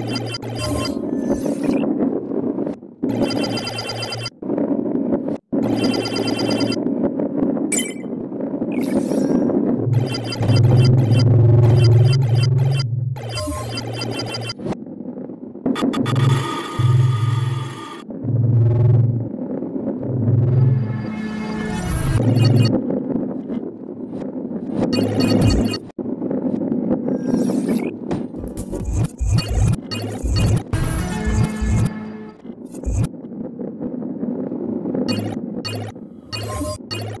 you you